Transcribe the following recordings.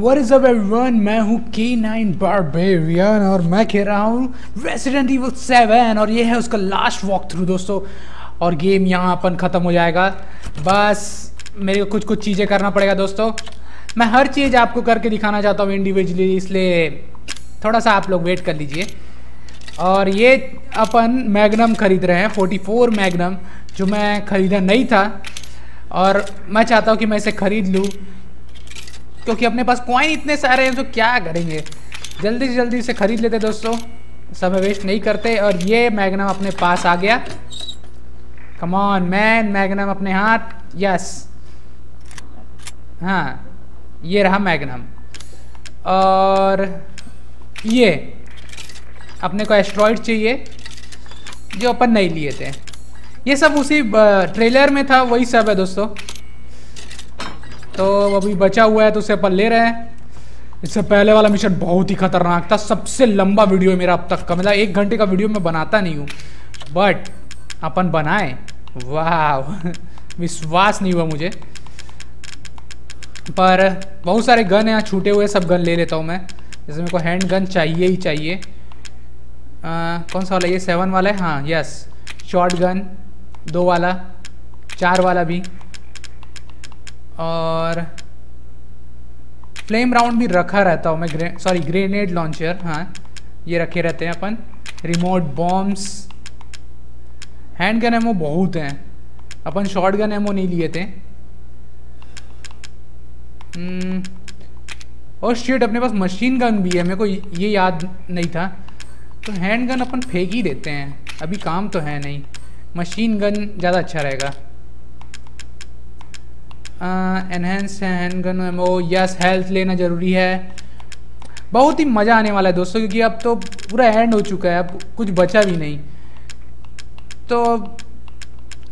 What is up, everyone? मैं हूँ K9 Barbarian और मैं खेल रहा हूँ Resident Evil 7 और ये है उसका लास्ट वॉक थ्रू दोस्तों। और गेम यहाँ अपन ख़त्म हो जाएगा। बस, मेरे को कुछ कुछ चीज़ें करना पड़ेगा, दोस्तों। मैं हर चीज़ आपको करके दिखाना चाहता हूँ इंडिविजुअली इसलिए थोड़ा सा आप लोग वेट कर लीजिए। और ये अपन मैगनम खरीद रहे हैं 44 मैगनम जो मैं ख़रीदा नहीं था। और मैं चाहता हूँ कि मैं इसे ख़रीद लूँ। क्योंकि अपने पास कॉइन इतने सारे हैं तो क्या करेंगे? जल्दी से जल्दी से ख़रीद लेते दोस्तों। समय वेस्ट नहीं करते और ये मैगनम अपने पास आ गया। कमॉन मैन मैगनम अपने हाथ। यस हाँ ये रहा मैगनम और ये, अपने को एस्ट्रॉइड चाहिए, जो अपन नहीं लिए थे। ये सब उसी ट्रेलर में था, वही सब है दोस्तों। तो अभी बचा हुआ है तो उसे अपन ले रहे हैं। इससे पहले वाला मिशन बहुत ही खतरनाक था। सबसे लंबा वीडियो मेरा अब तक का। मतलब एक घंटे का वीडियो मैं बनाता नहीं हूँ। बट अपन बनाए। वाह विश्वास नहीं हुआ मुझे। पर बहुत सारे गन यहाँ छूटे हुए सब गन ले लेता हूँ मैं। जैसे मेरे को हैंड गन चाहिए ही चाहिए। आ, कौन सा वाला? ये सेवन वाला है? हाँ यस शॉर्ट गन दो वाला चार वाला भी। और फ्लेम राउंड भी रखा रहता हूँ मैं ग्रे सॉरी ग्रेनेड लॉन्चर हाँ ये रखे रहते हैं अपन। Remote bombs hand gun ammo बहुत हैं। अपन शॉर्ट गन एमओ नहीं लिए थे। और शेड अपने पास मशीन गन भी है। मेरे को ये याद नहीं था। तो हैंड गन अपन फेंक ही देते हैं। अभी काम तो है नहीं। मशीन गन ज़्यादा अच्छा रहेगा। Enhance hand gun ammo yes health लेना ज़रूरी है। बहुत ही मज़ा आने वाला है दोस्तों, क्योंकि अब तो पूरा एंड हो चुका है, अब कुछ बचा भी नहीं। तो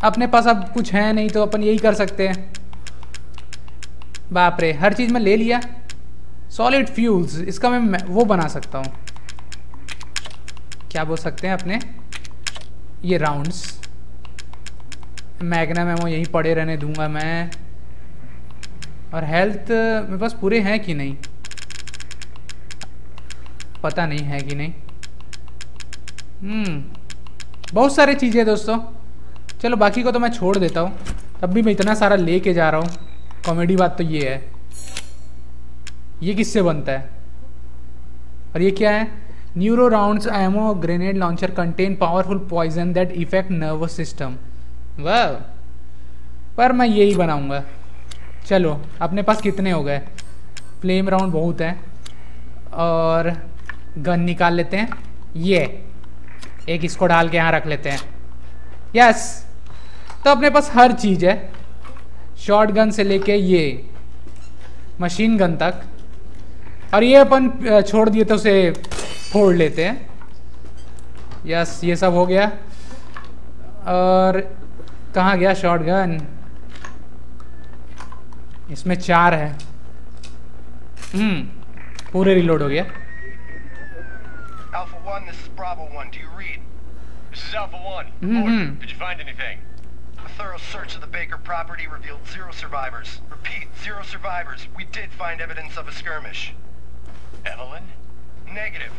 अपने पास अब कुछ है नहीं तो अपन यही कर सकते हैं। बाप रे, हर चीज़ में ले लिया। सॉलिड फ्यूल्स इसका मैं वो बना सकता हूँ। क्या बोल सकते हैं अपने? ये राउंड्स मैगना वो यहीं पड़े रहने दूँगा मैं। और हेल्थ मेरे पास पूरे हैं कि नहीं? पता नहीं है कि नहीं। हम्म बहुत सारी चीज़ें दोस्तों। चलो, बाकी को तो मैं छोड़ देता हूँ। तब भी मैं इतना सारा ले लेके जा रहा हूँ। कॉमेडी बात तो ये है। ये किससे बनता है? और ये क्या है? Neuro rounds ammo grenade launcher contain powerful poison that effect nervous system वाह पर मैं यही बनाऊँगा। चलो, अपने पास कितने हो गए? फ्लेम राउंड बहुत है। और गन निकाल लेते हैं। ये, एक इसको डाल के यहाँ रख लेते हैं। यस तो अपने पास हर चीज़ है। शॉर्ट गन से लेके ये मशीन गन तक। और ये अपन छोड़ दिए तो उसे फोड़ लेते हैं। यस ये सब हो गया। और कहाँ गया? शॉर्ट गन इसमें चार है हम्म पूरे रिलोड हो गया Alpha 1, this is Bravo 1. Do you read? This is Alpha 1. Mm-hmm. Order. Did you find anything? A thorough search of the Baker property revealed zero survivors. Repeat, zero survivors. We did find evidence of a skirmish. Evelyn? Negative.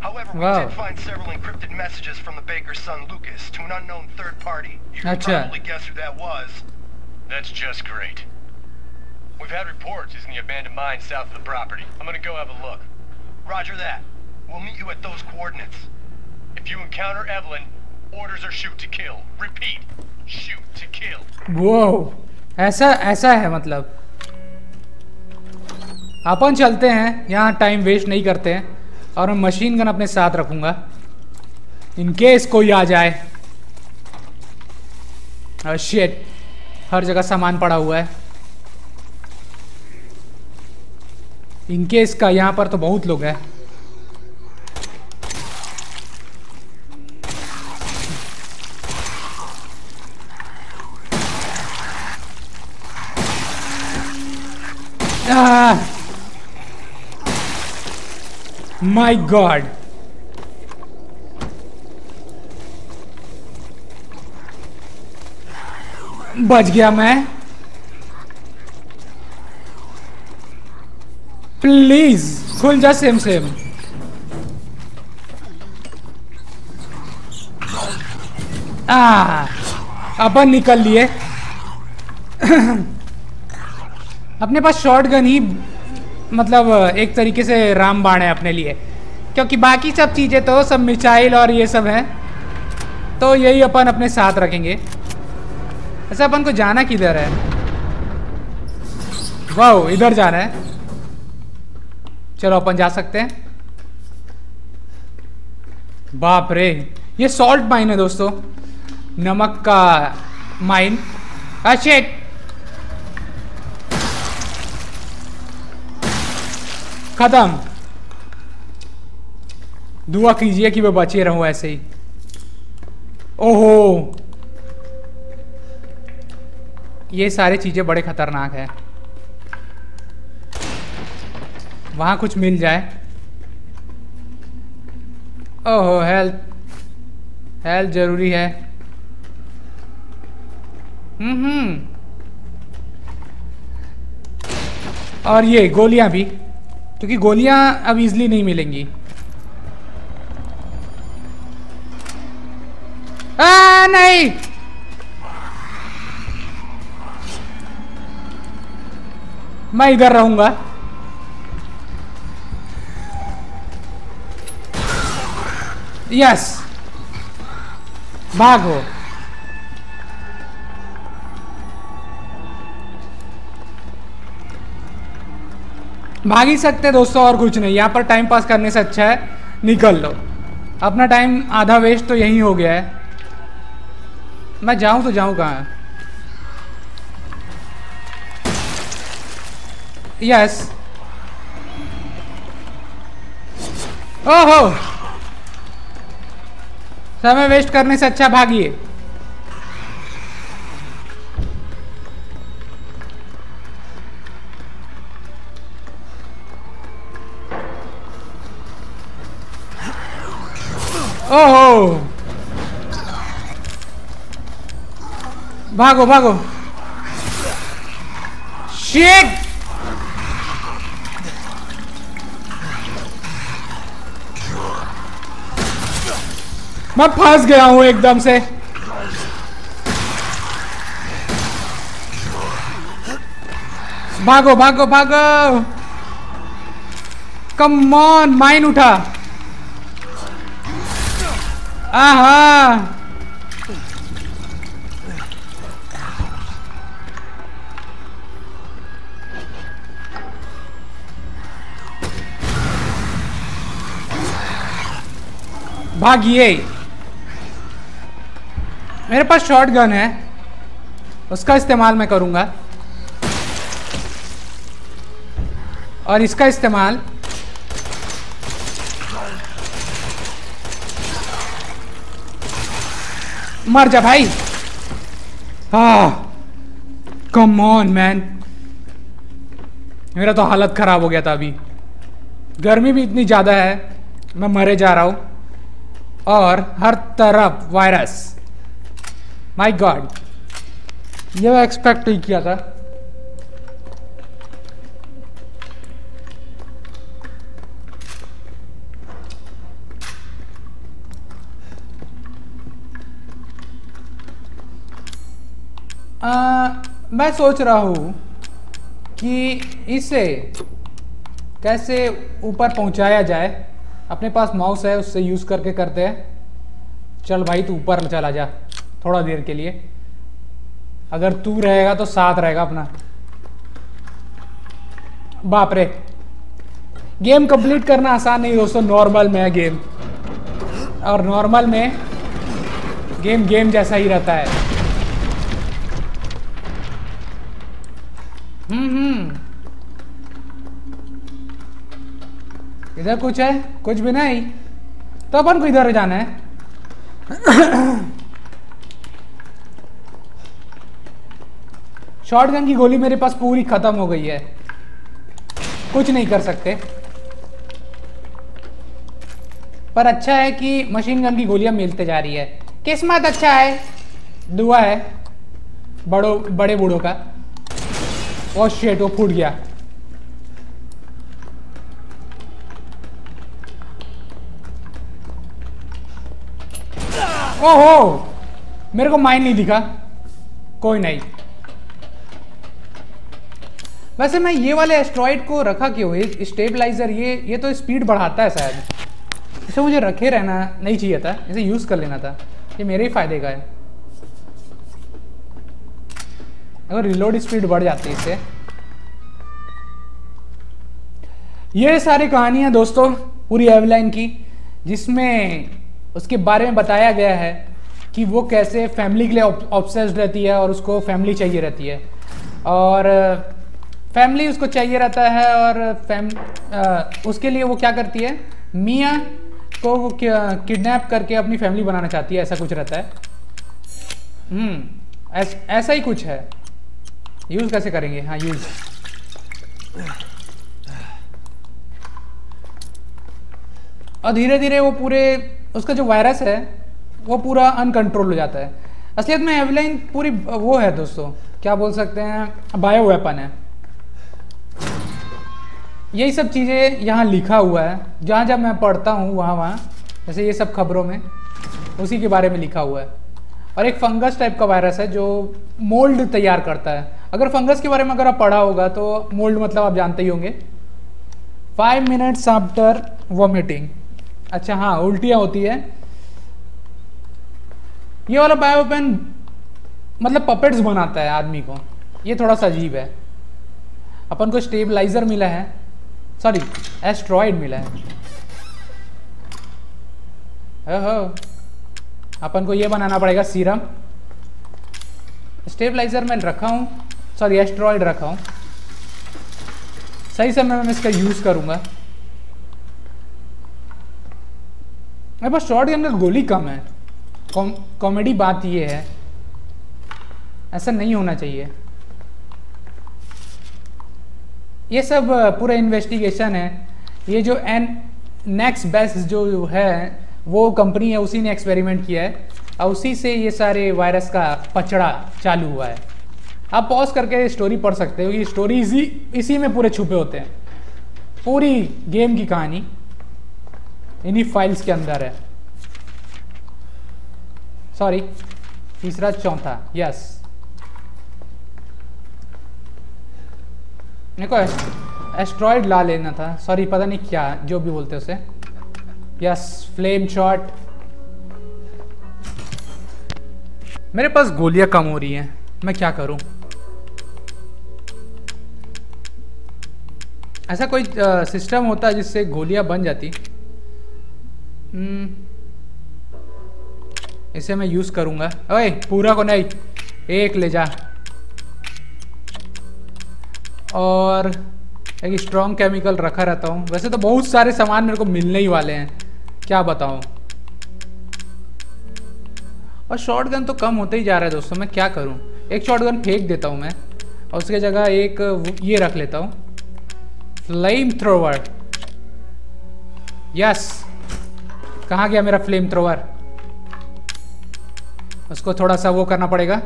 However, we Wow. did find several encrypted messages from the baker's son Lucas to an unknown third party. You can Acha. probably guess who that was. That's just great. We've had reports he's in the abandoned mine south of the property. I'm gonna go have a look. Roger that. We'll meet you at those coordinates. If you encounter Evelyn, orders are shoot to kill. Repeat, shoot to kill. वो ऐसा ऐसा है मतलब अपन चलते हैं यहाँ time waste नहीं करते हैं और मैं मशीन गन अपने साथ रखूँगा इन केस कोई आ जाए शेट हर जगह सामान पड़ा हुआ है इन केस का यहाँ पर तो बहुत लोग हैं। माय गॉड बच गया मैं। प्लीज़ खुल जा सेम सेम आ अपन निकल लिए। अपने पास शॉर्ट गन ही मतलब एक तरीके से रामबाण है अपने लिए। क्योंकि बाकी सब चीज़ें तो सब मिसाइल और ये सब हैं। तो यही अपन अपने साथ रखेंगे। ऐसा अपन को जाना किधर है? वाह इधर जाना है। चलो अपन जा सकते हैं। बाप रे, ये सॉल्ट माइन है दोस्तों। नमक का माइन अच्छे खत्म। दुआ कीजिए कि मैं बचे रहूँ ऐसे ही। ओहो! ये सारी चीज़ें बड़े खतरनाक है। वहाँ कुछ मिल जाए। ओहो, हेल्थ। हेल्थ ज़रूरी है। हम्म और ये, गोलियाँ भी। क्योंकि गोलियाँ अब इजली नहीं मिलेंगी। आ, नहीं! मैं इधर रहूँगा। यस भागो भाग ही सकते दोस्तों, और कुछ नहीं। यहाँ पर टाइम पास करने से अच्छा है, निकल लो। अपना टाइम आधा वेस्ट तो यही हो गया है। मैं जाऊँ तो जाऊँ कहाँ? यस ओहो! समय वेस्ट करने से अच्छा भागिए ओहो। भागो भागो। शेक मैं फंस गया हूँ एकदम से। भागो भागो भागो। कम ऑन माइन उठा। आहा। भागिए। मेरे पास शॉर्ट गन है। उसका इस्तेमाल मैं करूँगा। और इसका इस्तेमाल मर जा भाई। कम ऑन मैन मेरा तो हालत खराब हो गया था अभी। गर्मी भी इतनी ज़्यादा है, मैं मरे जा रहा हूँ। और हर तरफ़ वायरस माय गॉड ये मैं एक्सपेक्ट नहीं किया था। आ, मैं सोच रहा हूँ कि इसे कैसे ऊपर पहुँचाया जाए। अपने पास माउस है उससे यूज़ करके करते हैं। चल भाई तू ऊपर चला जा। थोड़ा देर के लिए। अगर तू रहेगा तो साथ रहेगा अपना। बाप रे। गेम कंप्लीट करना आसान नहीं, दोस्तों, नॉर्मल में है गेम। और नॉर्मल में गेम गेम जैसा ही रहता है। हम्म हम्म। इधर कुछ है? कुछ भी नहीं। तो अपन को इधर जाना है। शॉटगन की गोली मेरे पास पूरी खत्म हो गई है। कुछ नहीं कर सकते। पर अच्छा है कि मशीन गन की गोलियाँ मिलते जा रही है। किस्मत अच्छा है। दुआ है। बड़ो, बड़े बूढ़ों का। और शेट वो फूट गया। ओहो! मेरे को माइंड नहीं दिखा। कोई नहीं। वैसे मैं ये वाले एस्ट्रॉइड को रखा क्यों? ये स्टेबलाइजर ये ये तो स्पीड बढ़ाता है शायद। इसे मुझे रखे रहना नहीं चाहिए था, इसे यूज़ कर लेना था। ये मेरे ही फ़ायदे का है। अगर रिलोड स्पीड बढ़ जाती है इससे। ये सारी कहानियाँ दोस्तों, पूरी एवलाइन की, जिसमें उसके बारे में बताया गया है कि वो कैसे फैमिली के लिए ऑब्सेस्ड रहती है और उसको फैमिली चाहिए रहती है। और फैमिली उसको चाहिए रहता है और फैम उसके लिए वो क्या करती है? मियाँ को किडनैप करके अपनी फैमिली बनाना चाहती है ऐसा कुछ रहता है। हम्म ऐस, ऐसा ही कुछ है। यूज़ कैसे करेंगे? हाँ यूज़ और धीरे धीरे वो पूरे उसका जो वायरस है वो पूरा अनकंट्रोल हो जाता है। असलियत में एवलाइन पूरी वो है दोस्तों क्या बोल सकते हैं बायो वेपन है। यही सब चीज़ें यहाँ लिखा हुआ है। जहाँ जब मैं पढ़ता हूँ, वहाँ वहाँ, जैसे ये सब खबरों में, उसी के बारे में लिखा हुआ है। और एक फंगस टाइप का वायरस है जो मोल्ड तैयार करता है। अगर फंगस के बारे में अगर आप पढ़ा होगा तो मोल्ड मतलब आप जानते ही होंगे। फाइव मिनट्स आफ्टर वॉमिटिंग अच्छा हाँ उल्टियाँ होती है। ये वाला बायोपेन मतलब पपेट्स बनाता है आदमी को। ये थोड़ा सा अजीब है। अपन को स्टेबलाइजर मिला है। सॉरी एस्ट्रॉइड मिला है। ओहो अपन को ये बनाना पड़ेगा सीरम स्टेबलाइजर में रखा हूँ। सॉरी एस्ट्रॉइड रखा हूँ। सही समय में इसका यूज़ करूँगा। मेरे पास शॉर्ट का गोली कम है। कॉमेडी बात ये है। ऐसा नहीं होना चाहिए। ये सब पूरा इन्वेस्टिगेशन है। ये जो एन नेक्स्ट बेस्ट जो है, वो कंपनी है, उसी ने एक्सपेरिमेंट किया है। और उसी से ये सारे वायरस का पचड़ा चालू हुआ है। आप पॉज करके स्टोरी पढ़ सकते हो। कि स्टोरी इसी इसी में पूरे छुपे होते हैं। पूरी गेम की कहानी इन्हीं फाइल्स के अंदर है। सॉरी तीसरा, चौथा। यस मेरे को एस्ट्रॉयड ला लेना था। सॉरी पता नहीं क्या जो भी बोलते उसे। यस फ्लेम शॉट मेरे पास गोलियाँ कम हो रही हैं। मैं क्या करूँ? ऐसा कोई सिस्टम होता है जिससे गोलियाँ बन जाती। हम्म, इसे मैं यूज़ करूँगा। ओए पूरा को नहीं। एक ले जा। और एक स्ट्रॉन्ग केमिकल रखा रहता हूँ। वैसे तो बहुत सारे सामान मेरे को मिलने ही वाले हैं। क्या बताऊँ? और शॉर्ट गन तो कम होते ही जा रहा है दोस्तों, मैं क्या करूँ? एक शॉर्ट गन फेंक देता हूँ मैं, और उसके जगह एक ये रख लेता हूँ। फ्लेम थ्रोवर यस कहाँ गया मेरा फ्लेम थ्रोवर उसको थोड़ा सा वो करना पड़ेगा।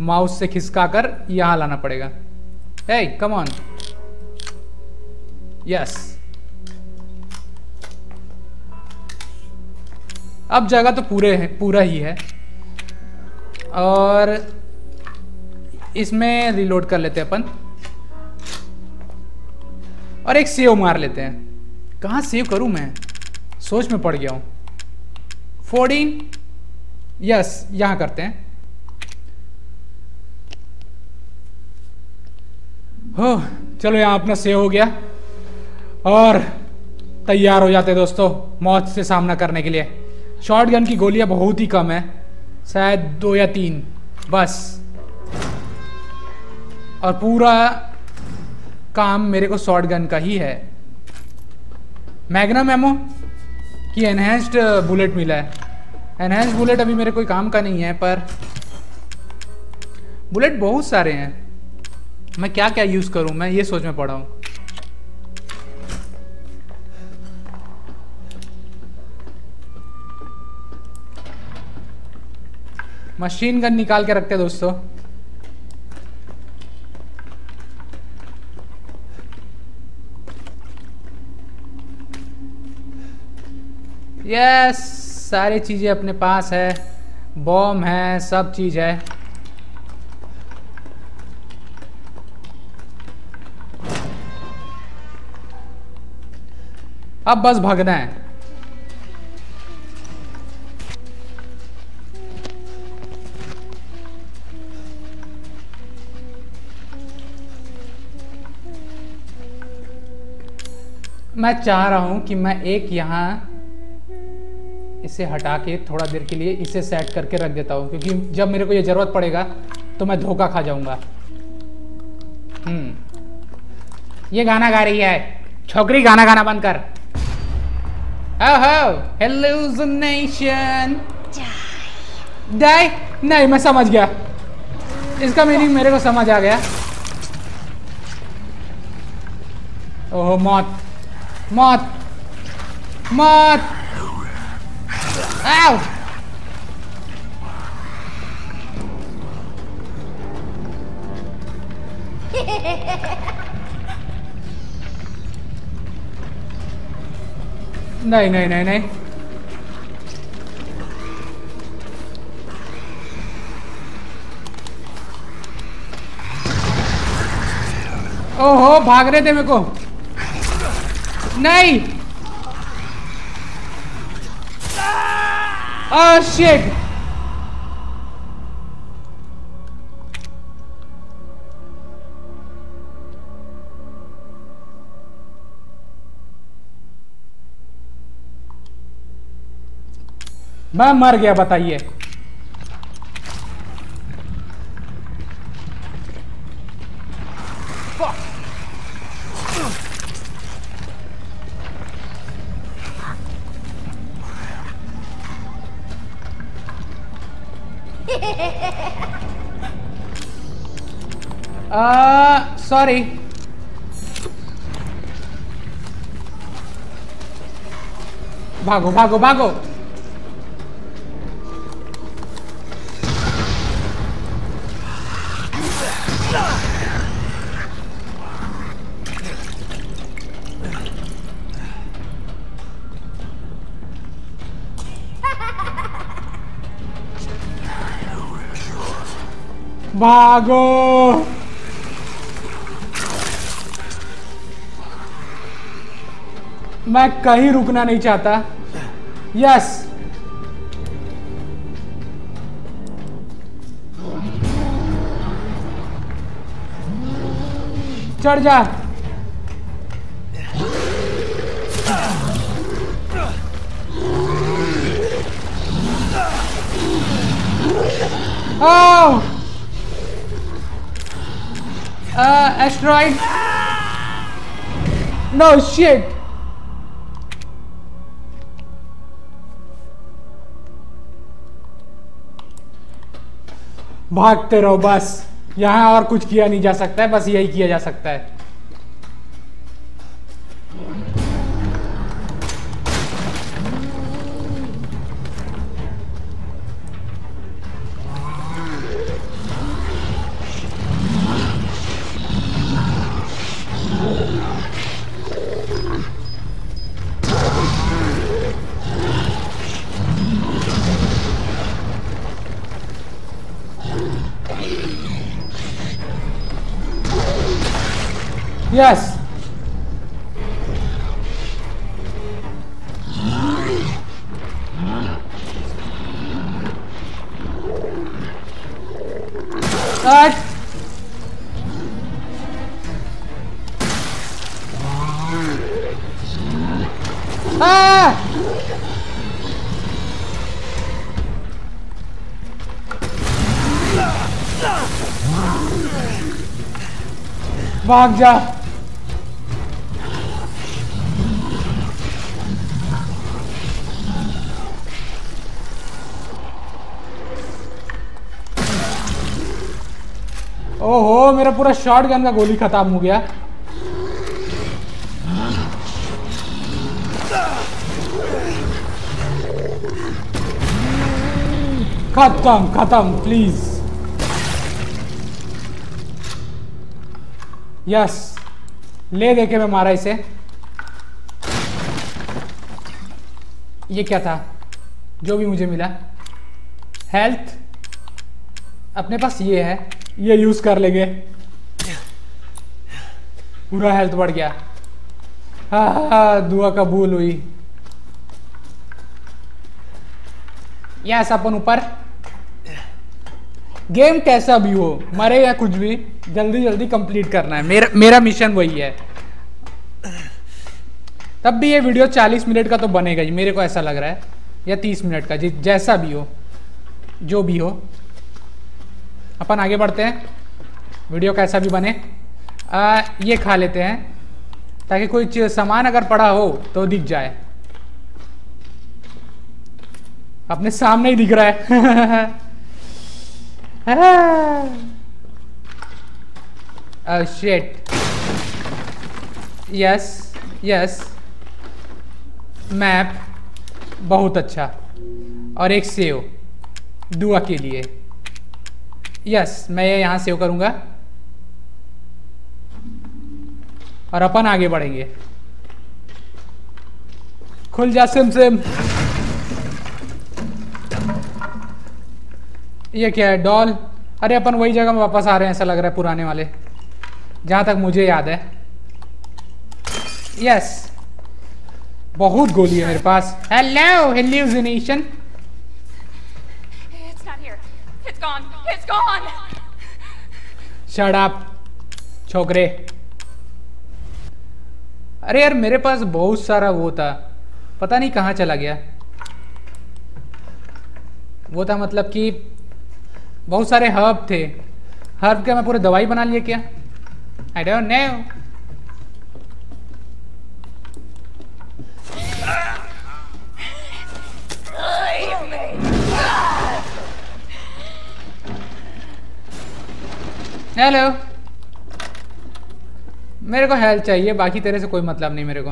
माउस से खिसका कर यहाँ लाना पड़ेगा। Hey, come on. Yes. अब जगह तो पूरे है पूरा ही है। और इसमें रिलोड कर लेते हैं अपन। और एक सेव मार लेते हैं। कहाँ सेव करूँ मैं? सोच में पड़ गया हूँ। फोर्टीन यस यहाँ करते हैं। हो चलो यहाँ अपना सेव हो गया। और तैयार हो जाते दोस्तों, मौत से सामना करने के लिए। शॉर्ट गन की गोलियाँ बहुत ही कम है, शायद दो या तीन, बस। और पूरा काम मेरे को शॉर्ट गन का ही है। मैग्नम एमो की एनहेंस्ड बुलेट मिला है। एनहेंस्ड बुलेट अभी मेरे कोई काम का नहीं है, पर बुलेट बहुत सारे हैं। मैं क्या क्या यूज़ करूँ? मैं ये सोच में पड़ा हूँ। मशीन गन निकाल के रखते दोस्तों। यस सारी चीज़ें अपने पास है। बॉम है, सब चीज़ है। अब बस भागना है। मैं चाह रहा हूँ कि मैं एक यहाँ इसे हटा के थोड़ा देर के लिए इसे सेट करके रख देता हूँ, क्योंकि जब मेरे को ये ज़रूरत पड़ेगा तो मैं धोखा खा जाऊँगा। हम्म। ये गाना गा रही है। छोकरी गाना गाना बंद कर। ओहो Die! Die? नहीं मैं समझ गया। इसका मीनिंग मेरे को समझ आ गया। ओहो मौत। मौत। मौत। आओ नहीं नहीं नहीं नहीं। ओहो भाग रहे थे मेरे को। नहीं। Oh मैं मर गया बताइए। सॉरी भागो भागो भागो। भागो। मैं कहीं रुकना नहीं चाहता। यस चढ़ जा। Oh! Uh, asteroid. No shit. भागते रहो बस यहाँ और कुछ किया नहीं जा सकता है बस यही किया जा सकता है Yes. Cut. Ah! भाग जा ओहो, मेरा पूरा शॉर्ट गन का गोली खत्म हो गया। खत्म खत्म प्लीज़ यस ले दे के मैं मारा इसे। ये क्या था? जो भी मुझे मिला। हेल्थ अपने पास ये है। ये यूज़ कर लेंगे। पूरा हेल्थ बढ़ गया। हाँ दुआ कबूल हुई। यस, अपन ऊपर। गेम कैसा भी हो, मरे या कुछ भी जल्दी जल्दी कंप्लीट करना है। मेरा मेरा मिशन वही है। तब भी ये वीडियो 40 मिनट का तो बनेगा ही, मेरे को ऐसा लग रहा है। या 30 मिनट का जैसा भी हो, जो भी हो। अपन आगे बढ़ते हैं। वीडियो कैसा भी बने। आ, ये खा लेते हैं ताकि कोई सामान अगर पड़ा हो तो दिख जाए। अपने सामने ही दिख रहा है। शेट यस यस मैप बहुत अच्छा। और एक सेव दुआ के लिए। यस मैं ये यहाँ सेव करूँगा। और अपन आगे बढ़ेंगे। खुल जा सिम सिम। ये क्या है, डॉल? अरे अपन वही जगह में वापस आ रहे हैं, ऐसा लग रहा है पुराने वाले। जहाँ तक मुझे याद है। यस बहुत गोली है मेरे पास। Hello hallucination. It's gone. Shut up, छोकरे। अरे यार मेरे पास बहुत सारा वो था। पता नहीं कहाँ चला गया। वो था मतलब कि बहुत सारे हर्ब थे। हर्ब क्या मैं पूरे दवाई बना लिए क्या? आई डोंट नो हेलो मेरे को हेल्प चाहिए बाकी तेरे से कोई मतलब नहीं मेरे को।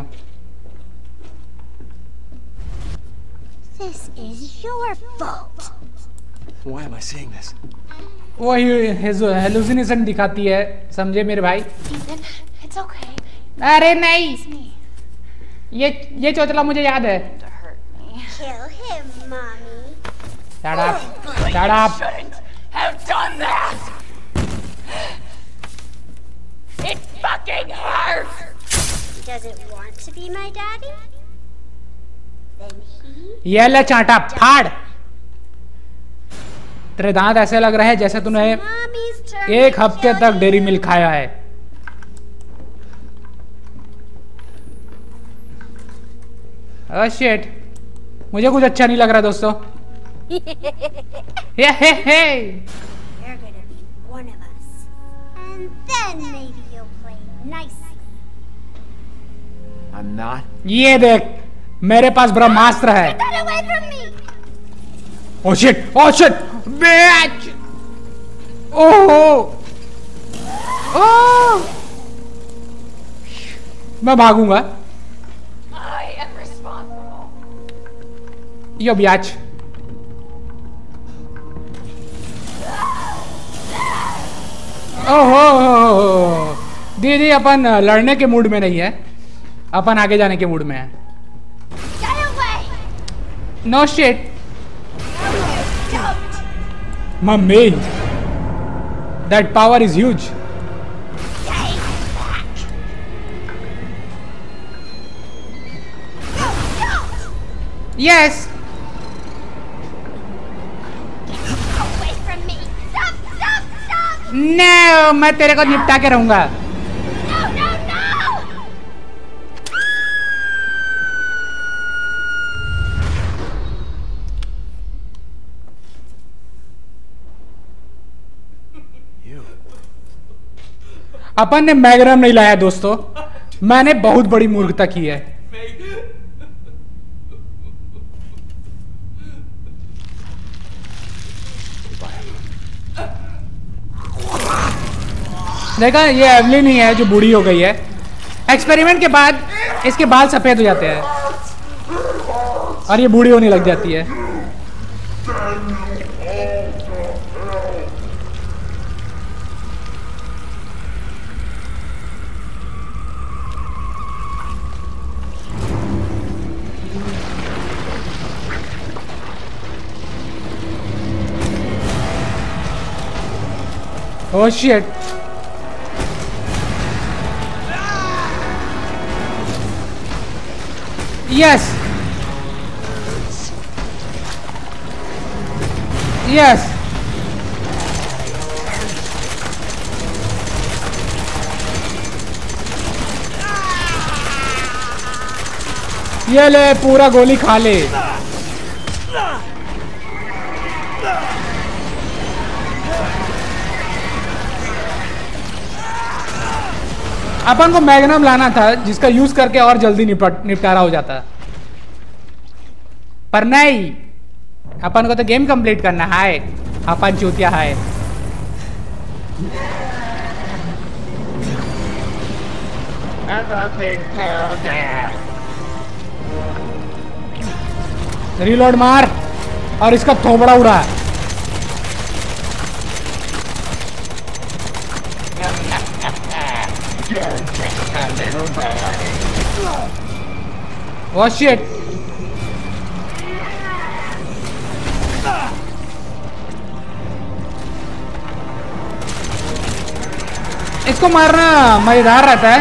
दिखाती है समझे मेरे भाई? Okay. अरे नहीं! ये ये चौचला मुझे याद है। Shut up! Shut up! Who done that? Fucking hurts. He doesn't want to be my daddy? Then he ये ले चांटा फाड़ तेरे दांत ऐसे लग रहे हैं जैसे तूने एक हफ़्ते तक डेरी मिल्क खाया है शिट मुझे कुछ अच्छा नहीं लग रहा दोस्तों ये हे हे You're gonna be one of us. And then maybe I'm not. ये देख मेरे पास ब्रह्मास्त्र है। Me! Shit oh shit bitch! ओहो ओह मैं भागूँगा। I am responsible. Yo bitch ओहो। दीदी अपन लड़ने के मूड में नहीं है। अपन आगे जाने के मूड में है no shit! Mummy that power is huge! Yes Away from me! Stop! Stop! Stop! No मैं तेरे को निपटा के रहूँगा अपन ने मैग्रम नहीं लाया दोस्तों। मैंने बहुत बड़ी मूर्खता की है। देखा, ये एवलिन ही है जो बूढ़ी हो गई है। एक्सपेरिमेंट के बाद, इसके बाल सफ़ेद हो जाते हैं। और ये बूढ़ी होने लग जाती है। Oh shit. Yes. Yes. ये ले पूरा गोली खा ले अपन को मैग्नम लाना था, जिसका यूज़ करके और जल्दी निपट, निपटारा हो जाता। पर नहीं, अपन को तो गेम कंप्लीट करना है। अपन चूतिया है। रिलोड मार, और इसका थोबड़ा उड़ा। Oh shit! इसको मारना मज़ेदार रहता है।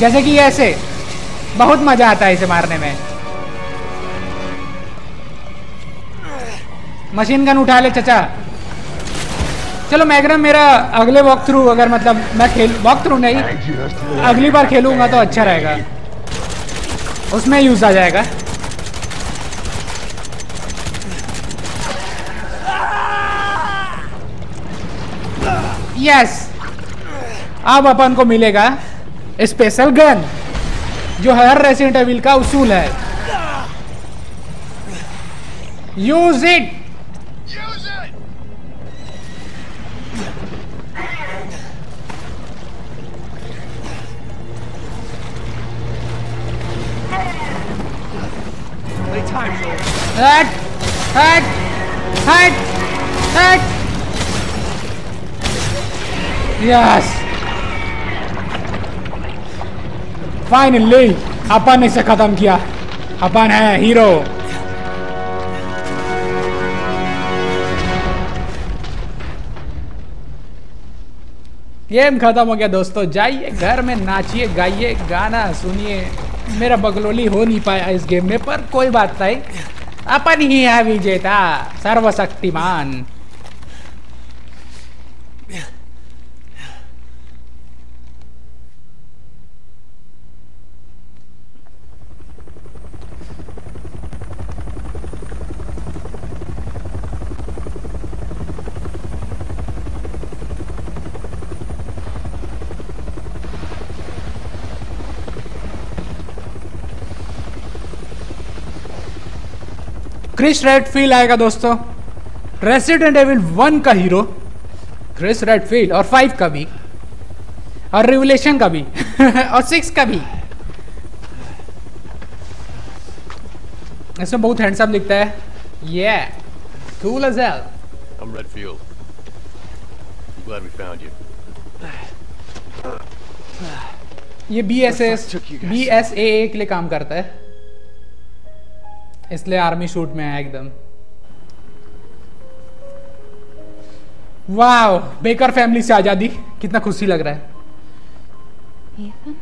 जैसे कि ऐसे। बहुत मज़ा आता है इसे मारने में। मशीन गन उठा ले चचा। चलो मैग्रम मेरा अगले वॉक थ्रू अगर मतलब मैं खेल वॉक थ्रू नहीं अगली बार खेलूँगा तो अच्छा रहेगा। उसमें यूज़ आ जाएगा। यस अब अपन को मिलेगा स्पेशल गन जो हर रेसिडेंट एविल का उसूल है। यूज़ इट हट हट हट हट। यस फाइनली अपन ने इसे खत्म किया। अपन है हीरो गेम खत्म हो गया दोस्तों। जाइए घर में नाचिए, गाइए, गाना सुनिए। मेरा बगलोली हो नहीं पाया इस गेम में, पर कोई बात नहीं। अपन ही है विजेता सर्वशक्तिमान। क्रिस रेडफील्ड आएगा दोस्तों। रेसिडेंट एविल वन का हीरो क्रिस रेडफील्ड और फाइव का भी और रिवलेशन का भी और सिक्स का भी। इसमें बहुत हैंडसम दिखता है। ये cool as hell I'm Redfield. I'm glad we found you. ये B S S B S A के लिए काम करता है। इसलिए आर्मी शूट में आया एकदम वाह बेकर फैमिली से आज़ादी कितना खुशी लग रहा है Ethan?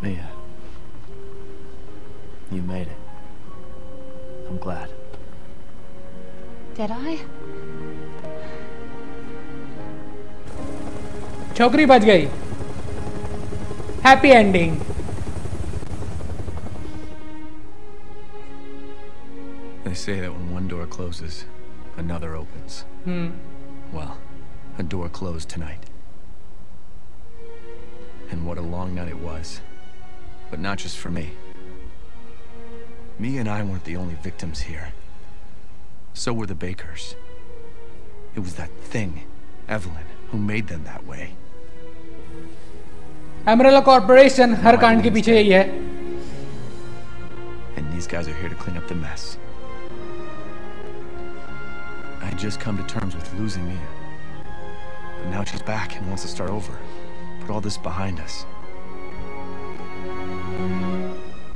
Mia. You made it. I'm glad. Did I? छोकरी बच गई happy ending They say that when one door closes, another opens. Hmm Well, a door closed tonight. And what a long night it was. But not just for me. Me and I weren't the only victims here. So were the Bakers. It was that thing, Evelyn, who made them that way. एमरेला corporation हर कांड के पीछे यही है And these guys are here to clean up the mess. had just come to terms with losing Mia. But now she's back and wants to start over. Put all this behind us.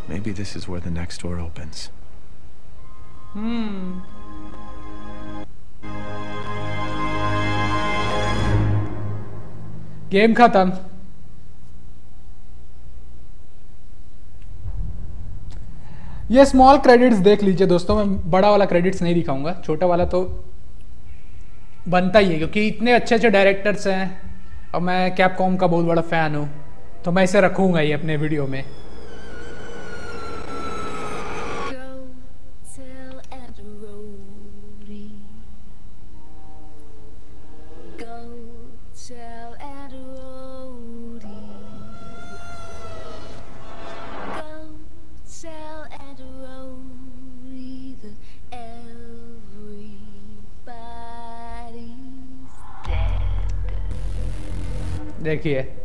Maybe this is where the next door opens. Hmm. Game खत्म ये small credits देख लीजिए दोस्तों मैं बड़ा वाला credits नहीं दिखाऊंगा छोटा वाला तो बनता ही है, क्योंकि इतने अच्छे अच्छे डायरेक्टर्स हैं। और मैं कैपकॉम का बहुत बड़ा फ़ैन हूँ तो मैं इसे रखूँगा ही अपने वीडियो में। देखिए।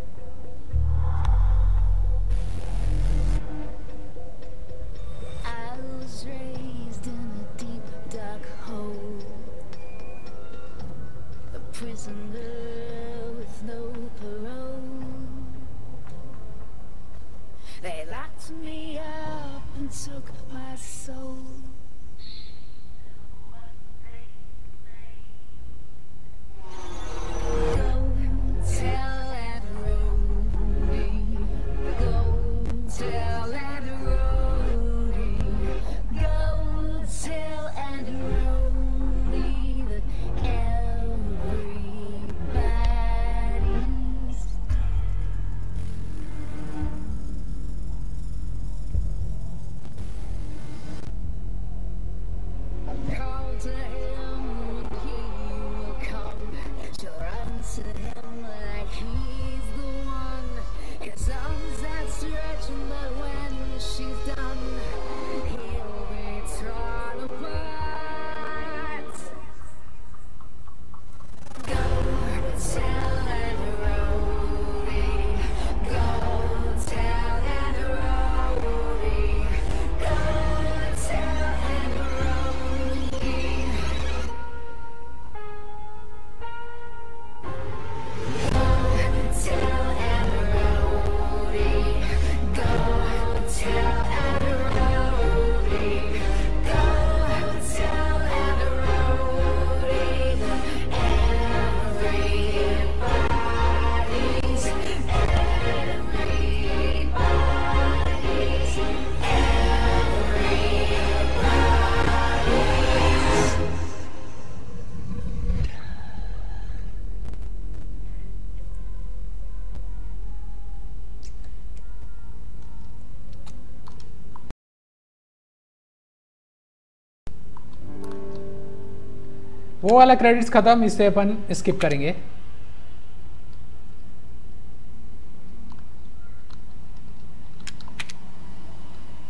वो वाला क्रेडिट्स खत्म इससे अपन स्किप करेंगे।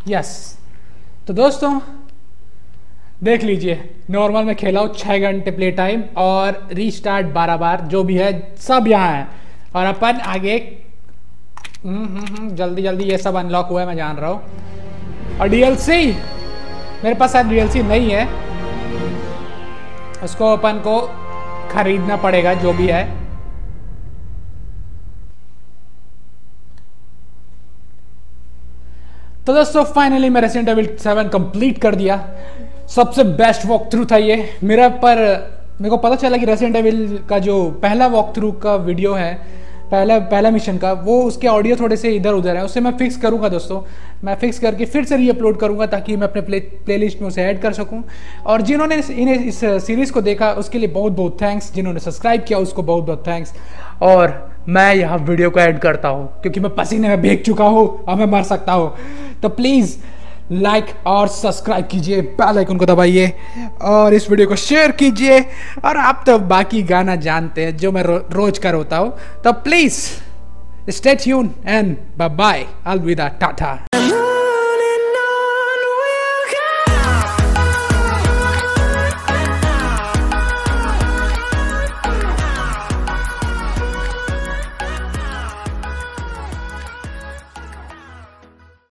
यस तो दोस्तों देख लीजिए नॉर्मल में खेला हूँ छः घंटे प्ले टाइम और रीस्टार्ट बारह बार जो भी है सब यहाँ है। और अपन आगे हम्म, हम्म, हम्म, जल्दी जल्दी ये सब अनलॉक हुआ है मैं जान रहा हूँ। और डीएलसी मेरे पास शायद डीएलसी नहीं है। उसको अपन को खरीदना पड़ेगा, जो भी है। तो दोस्तों फाइनली मैं रेसिडेंट एविल सेवन कंप्लीट कर दिया। सबसे बेस्ट वॉक थ्रू था ये। मेरा पर, मेरे को पता चला कि रेसिडेंट एविल का जो पहला वॉक थ्रू का वीडियो है पहला पहला मिशन का, वो उसके ऑडियो थोड़े से इधर उधर है, उसे मैं फिक्स करूँगा दोस्तों। मैं फिक्स करके फिर से री अपलोड करूँगा ताकि मैं अपने प्ले प्लेलिस्ट में उसे ऐड कर सकूँ। और जिन्होंने इन्हें इस सीरीज़ को देखा, उसके लिए बहुत बहुत थैंक्स जिन्होंने सब्सक्राइब किया, उसको बहुत बहुत थैंक्स और मैं यहाँ वीडियो को ऐड करता हूँ, क्योंकि मैं पसीने में भीग चुका हूँ और मैं मर सकता हूँ। तो प्लीज़ लाइक और सब्सक्राइब कीजिए बेल आइकन को दबाइए और इस वीडियो को शेयर कीजिए। और आप तो बाकी गाना जानते हैं जो मैं रो, रोज कर होता हूँ। तो please stay tune and bye अलविदा टाटा।